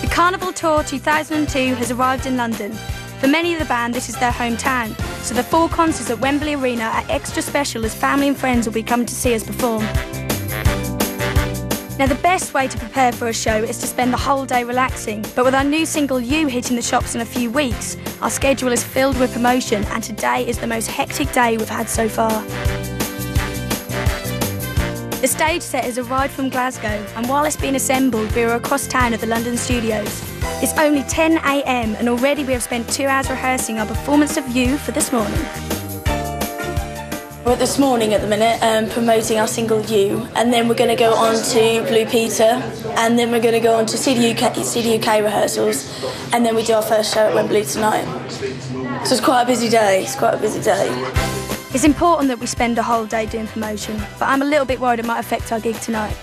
The Carnival Tour 2002 has arrived in London. For many of the band, this is their hometown, so the four concerts at Wembley Arena are extra special as family and friends will be coming to see us perform. Now, the best way to prepare for a show is to spend the whole day relaxing, but with our new single You hitting the shops in a few weeks, our schedule is filled with promotion, and today is the most hectic day we've had so far. The stage set has arrived from Glasgow, and while it's been assembled, we are across town at the London studios. It's only 10am, and already we have spent two hours rehearsing our performance of You for this morning. We're at this morning at the minute um, promoting our single You, and then we're going to go on to Blue Peter, and then we're going to go on to CDUK, CDUK rehearsals, and then we do our first show at Wembley tonight. So it's quite a busy day. It's quite a busy day. It's important that we spend a whole day doing promotion, but I'm a little bit worried it might affect our gig tonight.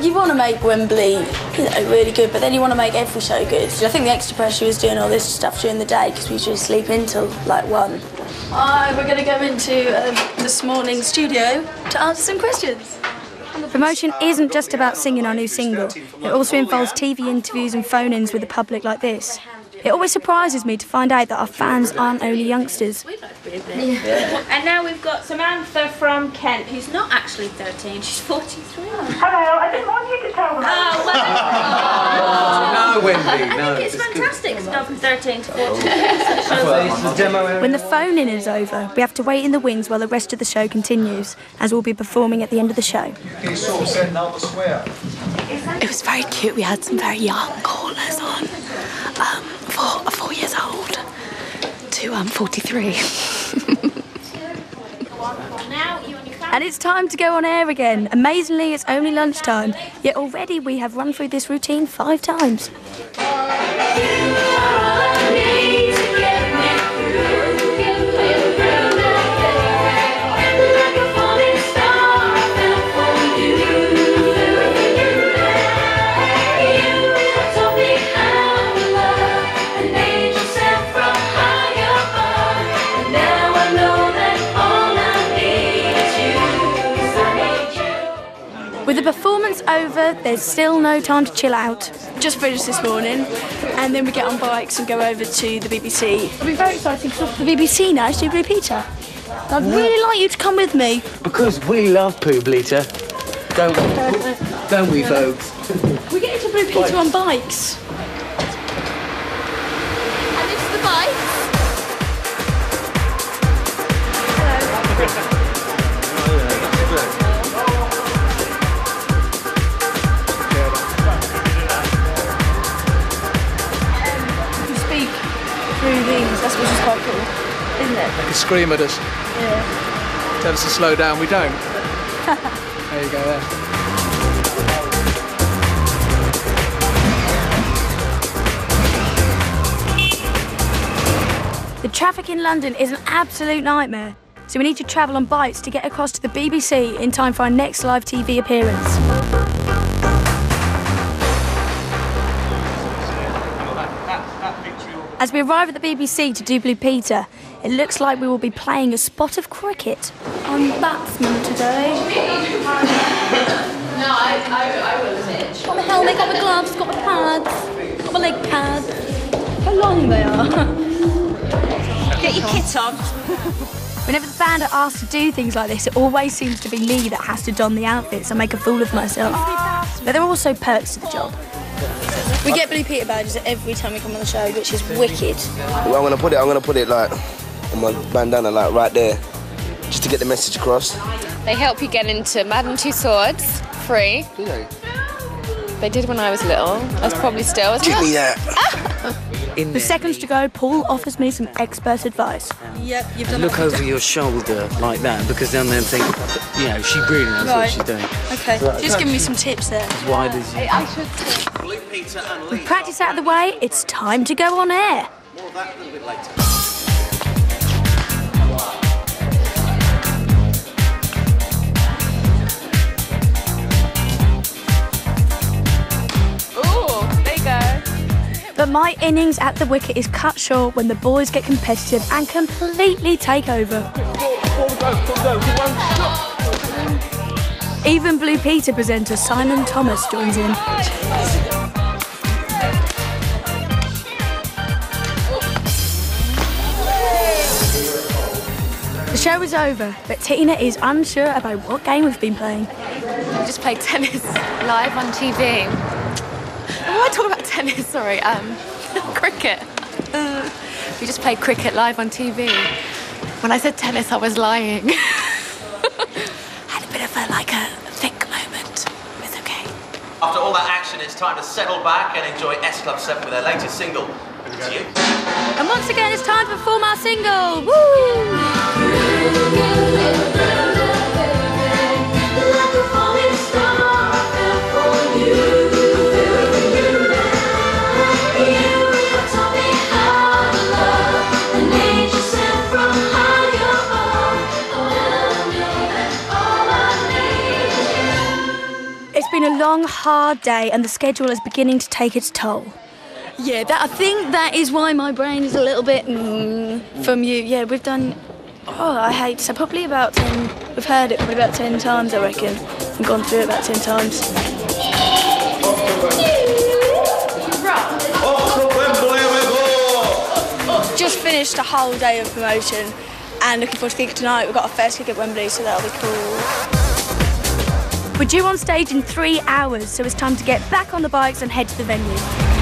You want to make Wembley, you know, really good, but then you want to make every show good. I think the extra pressure is doing all this stuff during the day because we usually sleep until like one. Uh, we're going to go into um, this morning's studio to answer some questions. Promotion isn't just about singing our new single. It also involves TV interviews and phone-ins with the public like this. It always surprises me to find out that our fans aren't only youngsters. And now we've got Samantha from Kent, who's not actually 13, she's 43. Hello, I didn't want you to tell them. Oh, well, No, Wendy, I no. think it's good. fantastic to go from 13 to 14. When the phone-in is over, we have to wait in the wings while the rest of the show continues, as we'll be performing at the end of the show. It was very cute. We had some very young callers on, um, four, four years old um, 43. And. And it's time to go on air again. Amazingly, it's only lunchtime, yet already we have run through this routine five times. With the performance over, there's still no time to chill out. Just finished this morning, and then we get on bikes and go over to the BBC. It'll be very exciting because the BBC now to do Blue Peter. I'd really like you to come with me. Because we love Pooh Bleater. Don't we? Don't we, folks? We get into Blue Peter on bikes. Through these. That's which is quite cool, isn't it? They scream at us. Yeah. Tell us to slow down, we don't. there you go there. The traffic in London is an absolute nightmare, so we need to travel on bikes to get across to the BBC in time for our next live TV appearance. As we arrive at the BBC to do Blue Peter, it looks like we will be playing a spot of cricket. I'm batsman today. No, I, I, I will admit. Got my helmet, got my gloves, got my pads, got my leg pads. How long they are. Get your kit on. Whenever the band are asked to do things like this, it always seems to be me that has to don the outfits and make a fool of myself. But there are also perks to the job. We get Blue Peter badges every time we come on the show, which is wicked. Well, I'm gonna put it. I'm gonna put it like on my bandana, like right there, just to get the message across. They help you get into Madame Tussauds free. Do they? They did when I was little. I was probably still. Give me that. In With seconds to go, Paul offers me some expert advice. Yep, you've done Look over your shoulder like that because then they'll think, you know, she really knows what she's doing. Okay, just give me some tips there. As wide as you I should. With practice out of the way, it's time to go on air. Ooh, But my innings at the wicket is cut short when the boys get competitive and completely take over. Even Blue Peter presenter Simon Thomas joins in. The show is over, but Tina is unsure about what game we've been playing. We just played tennis live on TV. I talking about tennis? Sorry, um, cricket. Uh, we just played cricket live on TV. When I said tennis, I was lying. Had a bit of a like a thick moment. It's okay. After all that action, it's time to settle back and enjoy S Club 7 with their latest single. You. And once again, it's time to perform our single. Woo! Long, hard day, and the schedule is beginning to take its toll. Yeah, that I think that is why my brain is a little bit mm, from you. Yeah, we've done. Oh, I hate so probably about ten. We've heard it probably about ten times, I reckon, and gone through it about ten times. Just finished a whole day of promotion, and looking forward to gig tonight. We've got our first gig at Wembley, so that'll be cool. We're due on stage in three hours, so it's time to get back on the bikes and head to the venue.